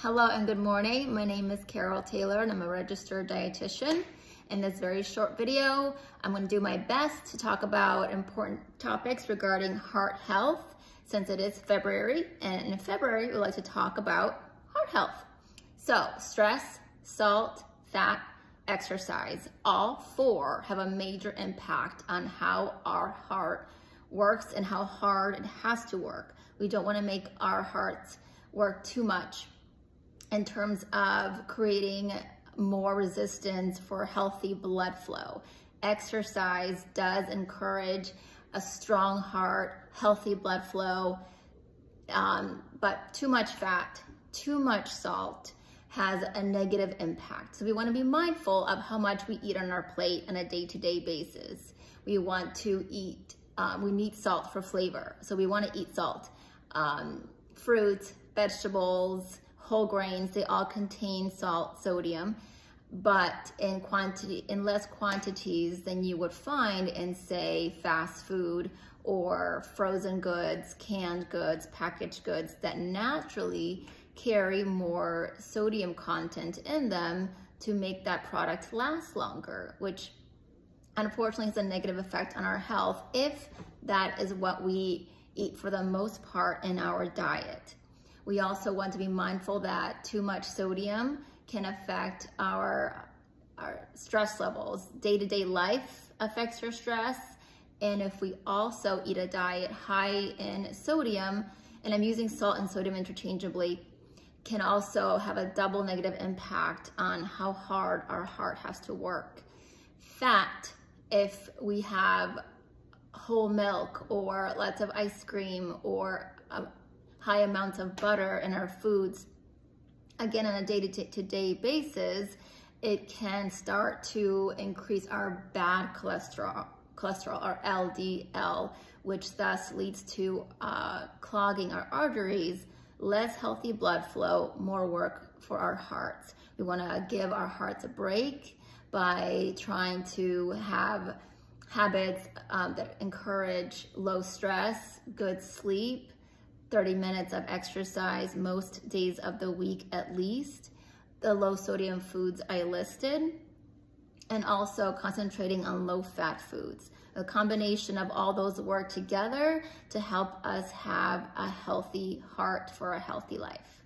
Hello and good morning. My name is Carol Taylor and I'm a registered dietitian. In this very short video, I'm going to do my best to talk about important topics regarding heart health since it is February and in February we like to talk about heart health. So stress, salt, fat, exercise, all four have a major impact on how our heart works and how hard it has to work. We don't want to make our hearts work too much in terms of creating more resistance for healthy blood flow. Exercise does encourage a strong heart, healthy blood flow, um, but too much fat, too much salt has a negative impact. So we wanna be mindful of how much we eat on our plate on a day-to-day -day basis. We want to eat, um, we need salt for flavor. So we wanna eat salt. Um, fruits, vegetables, whole grains, they all contain salt, sodium, but in quantity, in less quantities than you would find in say fast food or frozen goods, canned goods, packaged goods that naturally carry more sodium content in them to make that product last longer, which unfortunately has a negative effect on our health if that is what we eat for the most part in our diet. We also want to be mindful that too much sodium can affect our, our stress levels. Day-to-day -day life affects your stress. And if we also eat a diet high in sodium, and I'm using salt and sodium interchangeably, can also have a double negative impact on how hard our heart has to work. Fat, if we have whole milk or lots of ice cream or um, high amounts of butter in our foods, again, on a day-to-day basis, it can start to increase our bad cholesterol, cholesterol or LDL, which thus leads to uh, clogging our arteries, less healthy blood flow, more work for our hearts. We wanna give our hearts a break by trying to have habits um, that encourage low stress, good sleep, 30 minutes of exercise most days of the week at least, the low sodium foods I listed, and also concentrating on low fat foods. A combination of all those work together to help us have a healthy heart for a healthy life.